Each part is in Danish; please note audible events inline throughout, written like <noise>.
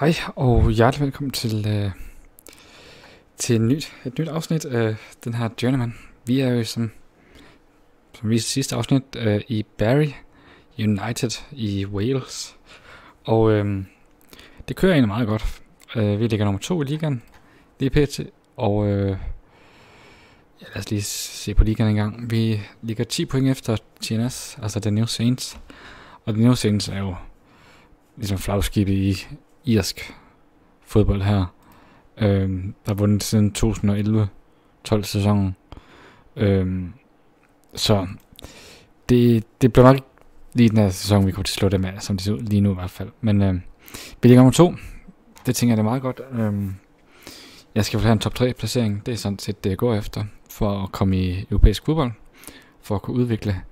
Hej og hjertelig velkommen til, øh, til et, nyt, et nyt afsnit af den her Journeyman. Vi er jo som, som vi sidste afsnit øh, i Barry United i Wales. Og øh, det kører egentlig meget godt. Øh, vi ligger nummer to i ligaen lige pt. Og øh, ja, lad os lige se på ligaen en gang. Vi ligger 10 point efter TNS, altså The New Saints. Og The New Saints er jo ligesom flagskibet i irsk fodbold her. øh, der har vundet siden 2011-12 sæsonen. Øh, så det, det bliver nok lige den her sæson, vi kommer til at slå dem af, som det ser ud lige nu i hvert fald. Men øh, vi ligger nummer to. Det tænker jeg, det er meget godt. Øh, jeg skal have en top 3 placering. Det er sådan set det, jeg går efter for at komme i europæisk fodbold. For at kunne udvikle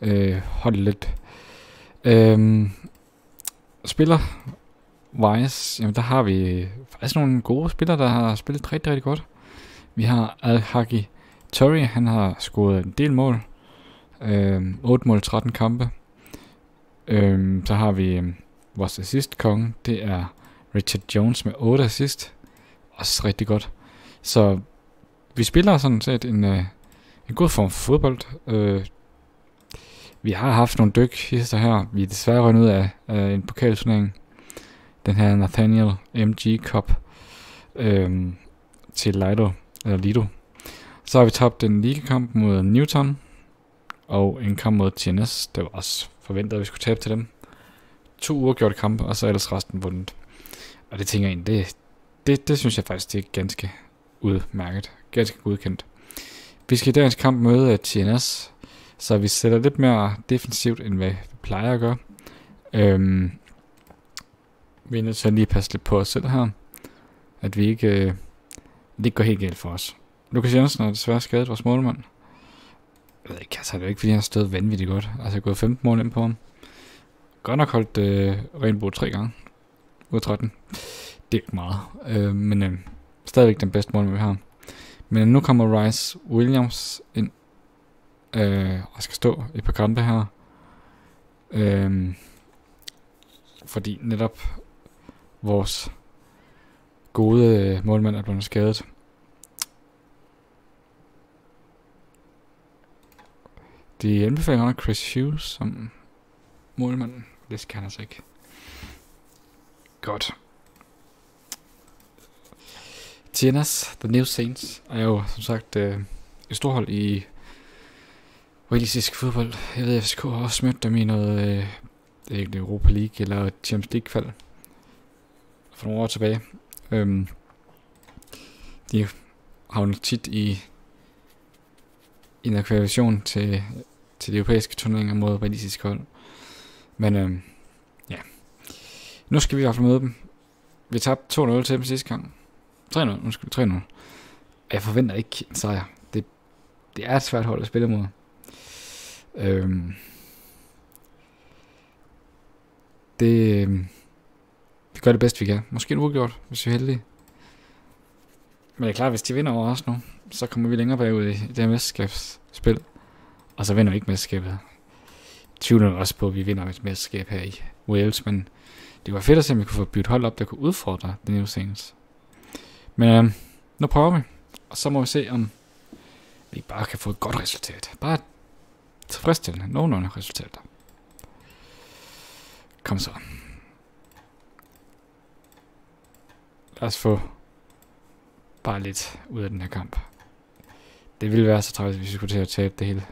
øh, holdet lidt. Øh, spiller wise, jamen der har vi faktisk nogle gode spillere, der har spillet rigtig, rigtig godt. Vi har Al-Haki Torrey, han har scoret en del mål. Øh, 8 mål, 13 kampe. Øh, så har vi øh, vores assist konge, det er Richard Jones med 8 assist. Også rigtig godt. Så vi spiller sådan set en, øh, en god form for fodbold. Øh, vi har haft nogle dyk her. Vi er desværre røget ud af, af en pokalturnering den her Nathaniel MG Cup øhm, til Lido, eller Lido. Så har vi tabt en ligekamp mod Newton, og en kamp mod TNS. Det var også forventet, at vi skulle tabe til dem. To uafgjorte kampe, og så ellers resten vundet. Og det tænker jeg egentlig, det, det, det synes jeg faktisk, det er ganske udmærket. Ganske godkendt. Vi skal i dagens kamp møde øh, TNS, så vi sætter lidt mere defensivt, end hvad vi plejer at gøre. Øhm, vi er nødt til at lige passe lidt på os selv her. At vi ikke, øh, det går helt galt for os. Lukas Jensen er desværre skadet vores målmand. Jeg ved ikke, altså det er jo ikke, fordi han har stået vanvittigt godt. Altså jeg har gået 15 mål ind på ham. Godt nok holdt øh, Rainbow tre gange. Ud 13. Det er ikke meget. Øh, men øh, stadigvæk den bedste målmand, vi har. Men øh, nu kommer Rice Williams ind. Øh, og skal stå i et par kampe her. Øh, fordi netop vores gode øh, målmand er blevet skadet. De anbefaler under Chris Hughes som målmand. Det skal han altså ikke. Godt. Tienas, The New Saints, er jo som sagt øh, et stort hold i walisisk fodbold. Jeg ved, at FCK har også mødt dem i noget øh, Europa League eller Champions League fald for nogle år tilbage. Øhm, de havner tit i, i en kvalifikation til, til de europæiske turneringer mod walisiske hold. Men øhm, ja, nu skal vi i hvert fald møde dem. Vi tabte 2-0 til dem sidste gang. 3-0, undskyld, 3-0. Jeg forventer ikke en sejr. Det, det er et svært hold at spille mod. Øhm, det, øhm, øhm, gør det bedst, vi kan. Måske en uafgjort, hvis vi er heldige. Men det er klart, hvis de vinder over os nu, så kommer vi længere bagud i det her mesterskabsspil. Og så vinder vi ikke mesterskabet. Tvivler også på, at vi vinder et mesterskab her i Wales, men det var fedt at se, om vi kunne få bygget hold op, der kunne udfordre den New Saints. Men øh, nu prøver vi, og så må vi se, om vi bare kan få et godt resultat. Bare et tilfredsstillende, nogenlunde resultat. Kom så. Lad os få bare lidt ud af den her kamp. Det ville være så træls, hvis vi skulle til at tabe det hele.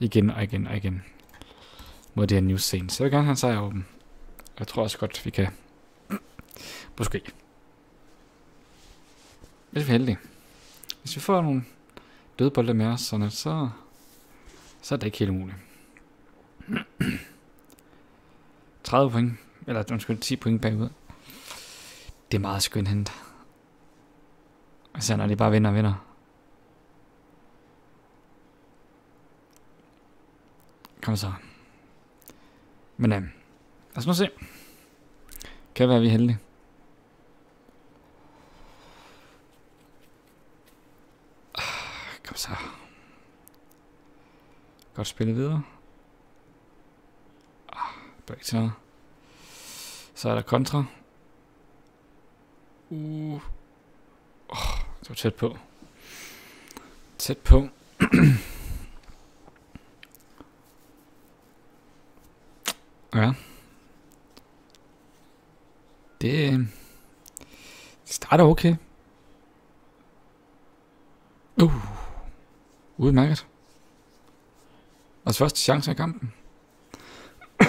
Igen og igen og igen. Mod det her New Saints. Så jeg vil gerne have en sejr åben. Jeg tror også godt, vi kan. <clears throat> Måske. Hvis vi er heldige. Hvis vi får nogle dødbolde med os, sådan at, så, så er det ikke helt umuligt. <clears throat> 30 point, eller undskyld, 10 point bagud. Det er meget skønt hent. Altså når de bare vinder og vinder. Kom så. Men øh, lad os nu se. Kan være, vi er heldige. Kom så. Godt spille videre. Ah, ikke til noget. Så er der kontra. Uh. Oh, det var tæt på. Tæt på. <clears throat> ja. Det, øh, det starter okay. Uh. Udmærket. Og første chance i kampen. <clears throat>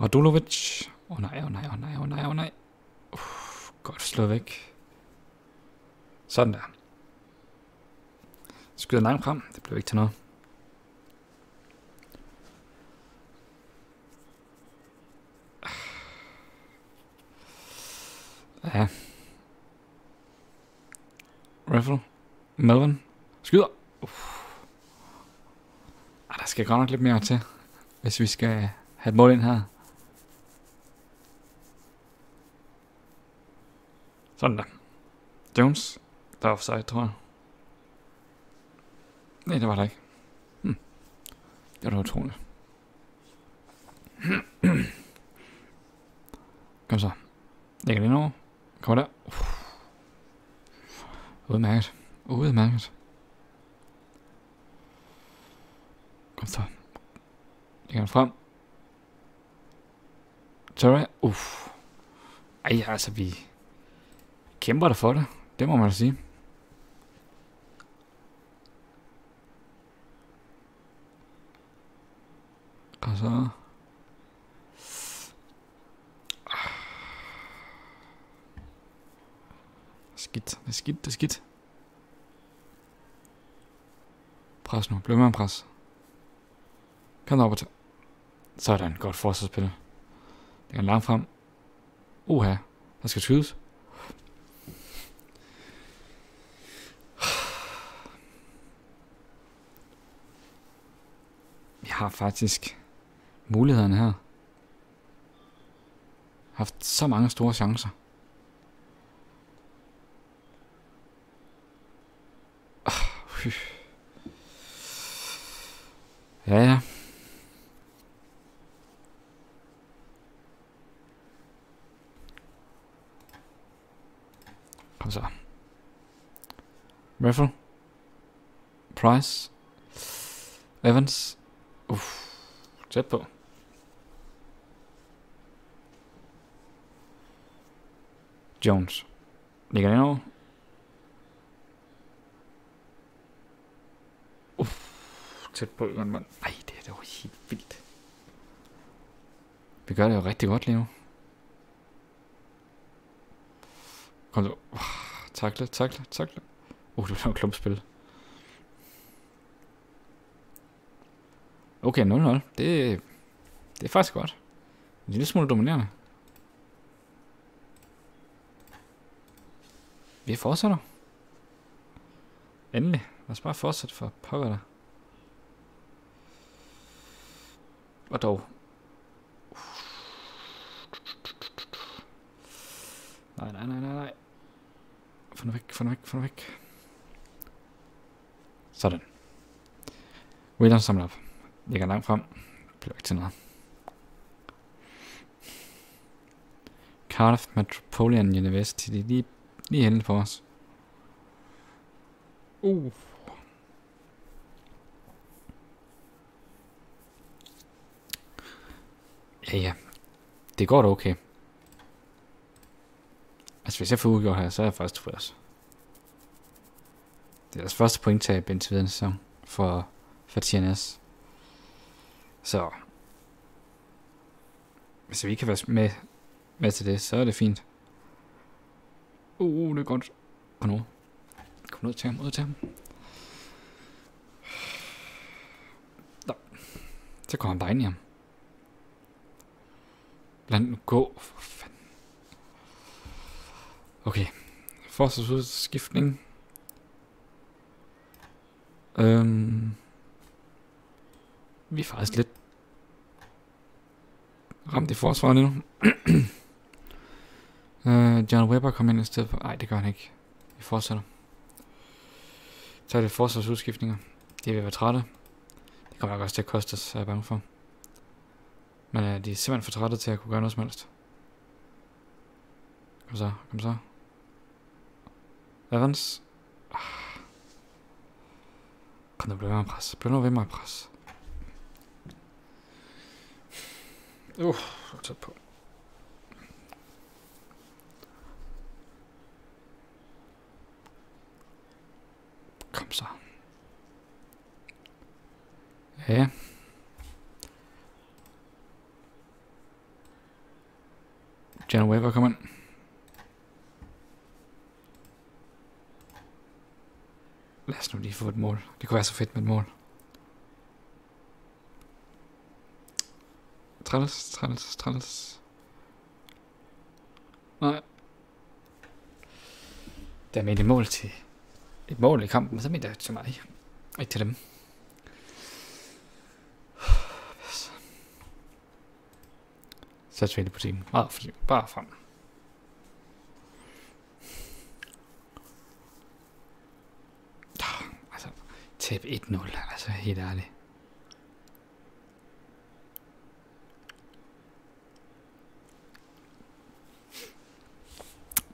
Radulovic. Åh oh, nej, åh oh, nej, åh oh, nej, åh oh, nej, åh oh, nej. Godt slå væk. Sådan der. Skyder langt frem. Det blev ikke til noget. Ja. Raffle. Melvin. Skyder. Uff. Ah, der skal godt nok lidt mere til, hvis vi skal have et mål ind her. Sådan der. Jones. Der er offside, tror jeg. Nej, det var der ikke. Hm. Det var da utroligt. <clears throat> Kom så. Lægger det ind over. Kommer der. Uff. Udmærket. Udmærket. Kom så. Lægger den frem. Tørre. Uff. Ej, altså vi kæmper der for det. Det må man da sige. Og så... Skidt, det er skidt, det er skidt. Pres nu, bliv med pres. Kom op og tage. Sådan, godt forsvarsspil. Det er langt frem. Uha, der skal skydes. Har faktisk mulighederne her. Haft så mange store chancer. Uh, ja, ja. Kom så. Raffle. Price. Evans. Uff. Tæt på. Jones. Ligger den over. Uff. Tæt på øren, mand. Ej, det, er var helt vildt. Vi gør det jo rigtig godt lige nu. Kom så. Uh, takle, takle, takle. Uh, det var en klumpspil. Okay, 0-0. Det, det er faktisk godt. En lille smule dominerende. Vi fortsætter. Endelig. Lad os bare fortsætte for pokker der. Og dog. Nej, nej, nej, nej, nej. Få nu væk, få nu væk, få nu væk. Sådan. Williams samler op. Ligger langt frem. Bliver ikke til noget. Cardiff Metropolitan University. Det er lige, lige henne for os. Uh. Ja, ja. Det går da okay. Altså, hvis jeg får udgjort her, så er jeg først tilfreds. Det er deres første pointtab indtil videre sæson for, for TNS. Så hvis vi kan være med, med til det, så er det fint. Uh, uh det er godt. Kom nu. Kom ud til ham, ud til ham. Nå. Så kommer han bare ind i ham. Lad nu gå. For fanden. Okay. Forsvarsudskiftning. Øhm. Vi er faktisk lidt ramt i forsvaret endnu. uh, <clears throat> øh, John Webber kom ind i stedet for... Nej, det gør han ikke. Vi fortsætter. Så er det forsvarsudskiftninger. De vil være trætte. Det kommer nok også til at koste os, er jeg bange for. Men øh, de er simpelthen for trætte til at kunne gøre noget som helst. Kom så, kom så. Evans. Ah. Kom nu, bliv ved med at presse. Bliv nu ved med at presse. Uh, så a. Jenna Weber, kom ind. Lad os nu lige få et mål. Det kunne være så fedt med et mål. Træls, træls, træls. Nej. Der er med et mål til et mål i kampen, så mener jeg til mig. Ikke til dem. Sats på team. Bare, for Bare frem. Ah, altså, tab 1-0. Altså, helt ærligt.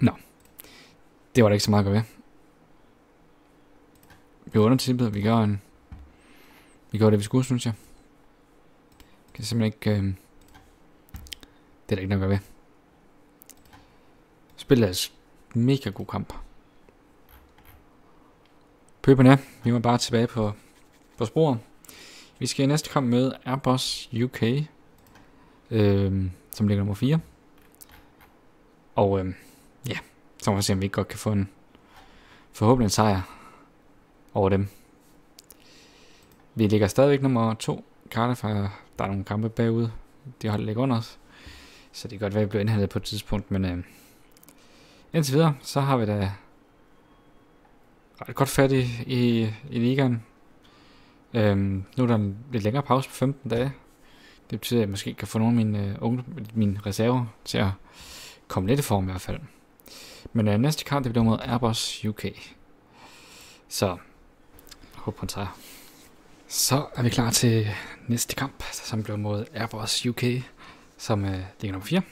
Nå. Det var der ikke så meget at gøre ved. Vi var undertippet, vi gør en... Vi gør det, vi skulle, synes jeg. Kan simpelthen ikke... Øh, det er der ikke noget at gøre ved. Spillet er mega god kamp. Pøberne, vi må bare tilbage på, på sporet. Vi skal i næste kamp møde Airbus UK, øh, som ligger nummer 4. Og øh, så må vi se, om vi ikke godt kan få en forhåbentlig en sejr over dem. Vi ligger stadigvæk nummer 2. Cardiff har, der er nogle kampe bagud. De holder ligger under os. Så det kan godt være, at vi bliver indhandlet på et tidspunkt, men øh, indtil videre, så har vi da ret godt fat i, i, i ligaen. Øhm, nu er der en lidt længere pause på 15 dage. Det betyder, at jeg måske kan få nogle af mine, øh, unge, mine reserver til at komme lidt i form i hvert fald. Men øh, næste kamp, det bliver mod Airbus UK. Så, håb på en sejr. Så er vi klar til næste kamp, som bliver mod Airbus UK som øh, ligger nummer 4.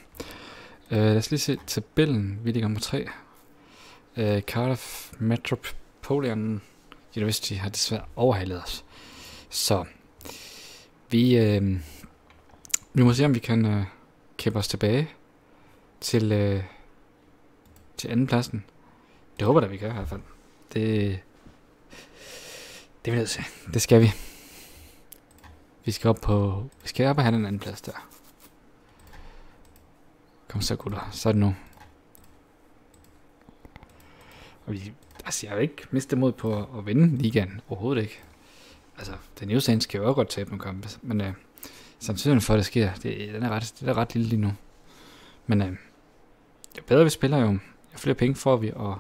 Øh, lad os lige se tabellen. Vi ligger nummer 3. Øh, Cardiff Metropolitan University har desværre overhalet os. Så vi, øh, vi må se, om vi kan øh, kæmpe os tilbage til, øh, til andenpladsen. Det håber jeg, vi kan i hvert fald. Det, det er vi nødt til. Det skal vi. Vi skal op på, vi skal op og have en anden plads der. Kom så, gutter. Så er det nu. Og vi, altså, jeg har ikke mistet mod på at, at vinde ligaen. Overhovedet ikke. Altså, den New Saints kan jo også godt tabe nogle kampe. Men øh, sandsynligheden for, at det sker, det, den er ret, det er ret lille lige nu. Men øh, jo bedre vi spiller, jo, jo flere penge får vi, og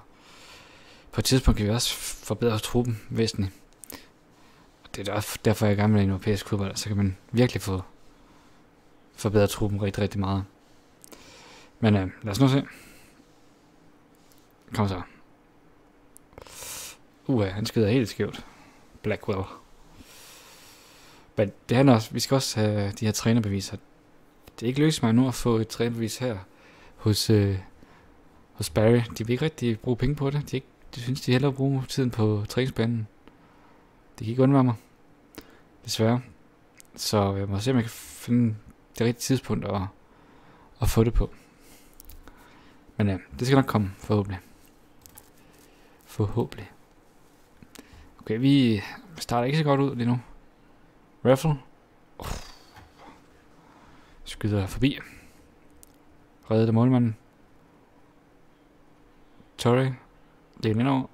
på et tidspunkt kan vi også forbedre truppen væsentligt. Og det er også derfor, jeg er gerne med en europæisk fodbold. Altså, så kan man virkelig få forbedret truppen rigtig, rigtig meget. Men øh, lad os nu se. Kom så. Uha, han skyder helt skævt. Blackwell. Men det handler også, vi skal også have de her trænerbeviser. Det er ikke lykkedes mig nu at få et trænerbevis her hos, øh, hos Barry. De vil ikke rigtig bruge penge på det. De, ikke, de synes, de hellere bruge tiden på træningsbanen. Det kan ikke undvære mig. Desværre. Så jeg må se, om jeg kan finde det rigtige tidspunkt at, at få det på. Men ja, det skal nok komme, forhåbentlig. Forhåbentlig. Okay, vi starter ikke så godt ud lige nu. Raffle. Oh. Skyder forbi. Redde målmanden. Torrey. Det er min over.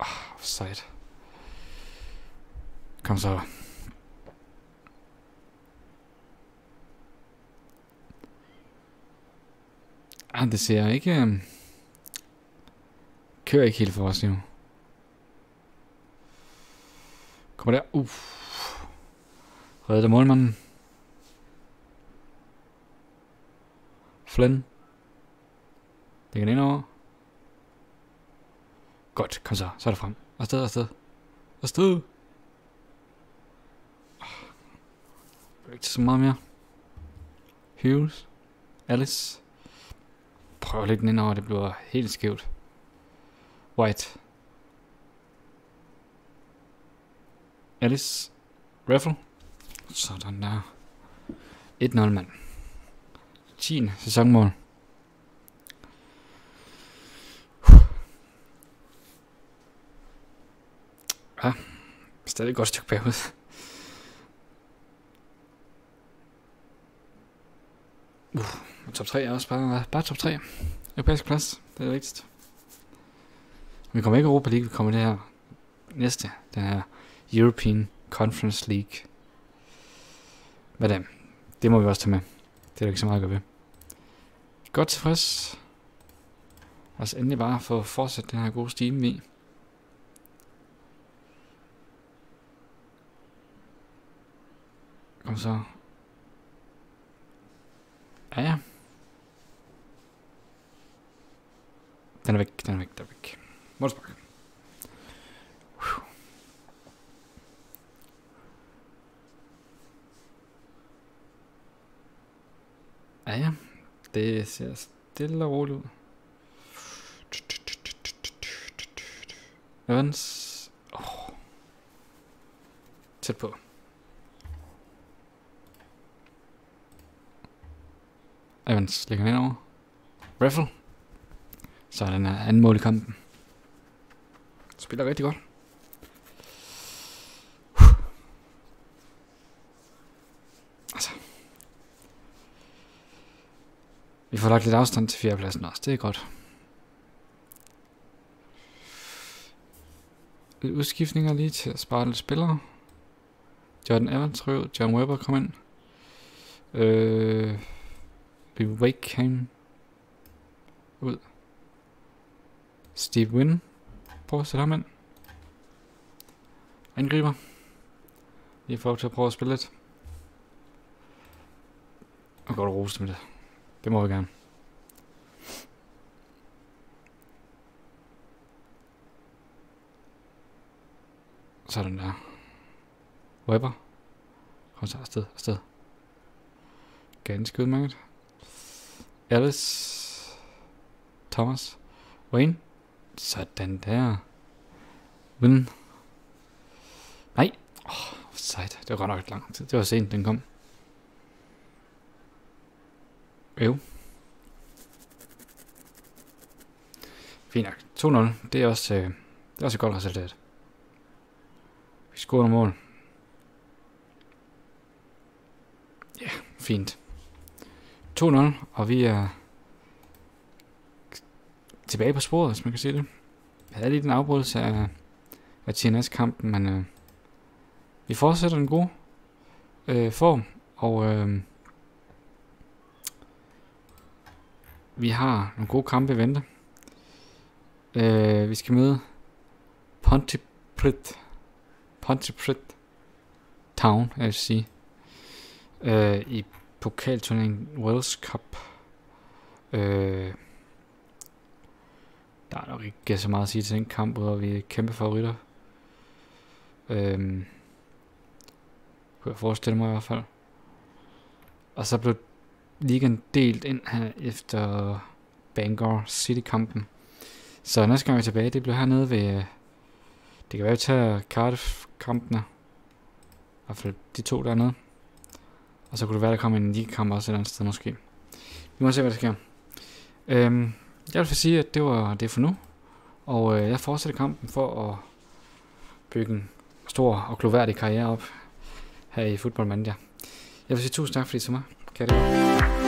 Ah, offside. Kom så. Ah, det ser ikke... Um, kører ikke helt for os nu. Kommer der. Uff. Redder målmanden. Flynn. Lægger den ind over. Godt, kom så. Så er der frem. Afsted, afsted. Afsted. Ah. ikke så meget mere. Hughes. Alice. Prøv lidt ind over, det bliver helt skævt. White. Alice. Raffle. Sådan der. 1-0 mand. 10. sæsonmål. Ja, stadig et godt stykke bagud. Uh, top 3 er også bare, bare top 3. Europæisk plads, det er det vigtigste. Vi kommer ikke i Europa League, vi kommer det her næste, den her European Conference League. Hvad det? Det må vi også tage med. Det er der ikke så meget at gøre ved. Godt tilfreds. Lad os endelig bare få fortsat den her gode stime i. og så. Ja, ja. Den er væk, den er væk, den er væk. Målspark. Ja, ja. Det ser stille og roligt ud. Evans. Oh. Tæt på. Evans lægger den over. Raffle. Så er den her anden mål i kampen. Spiller rigtig godt. Altså. Vi får lagt lidt afstand til fjerdepladsen også. Det er godt. Lidt udskiftninger lige til at spare lidt spillere. Jordan Evans røv. John Webber kom ind. Øh, vi Wake ham ud. Steve Wynn. Prøv at sætte ham ind. Angriber. Lige får til at prøve at spille lidt. Og godt rose med det. Det må vi gerne. Sådan der. Webber. Kom så afsted, afsted. Ganske udmærket. Alice. Thomas. Wayne. Sådan der. Win. Nej. Oh, sejt. Det var godt nok lang tid. Det var sent, den kom. Jo. Fint nok. 2-0. Det er også, øh, det er også et godt resultat. Vi scorer mål. Ja, fint. 2-0, og vi er tilbage på sporet, hvis man kan sige det. Jeg havde lige den afbrydelse af, af TNS-kampen, men øh, vi fortsætter den gode øh, form, og øh, vi har nogle gode kampe i vente. Øh, vi skal møde Pontypridd Pontypridd Town, jeg vil sige, øh, i pokalturneringen Wales Cup. Øh, der er nok ikke så meget at sige til den kamp, hvor vi er kæmpe favoritter. Øh, kunne jeg forestille mig i hvert fald. Og så blev ligaen delt ind her efter Bangor City-kampen. Så næste gang vi er tilbage, det bliver hernede ved... Øh, det kan være, at vi tager Cardiff-kampene. I hvert fald de to dernede. Og så kunne det være, der kommer en ligekamp også et andet sted måske. Vi må se, hvad der sker. Øhm, jeg vil sige, at det var det for nu. Og øh, jeg fortsætter kampen for at bygge en stor og kloværdig karriere op her i Football Manager. Jeg vil sige tusind tak, fordi I så mig. Kan det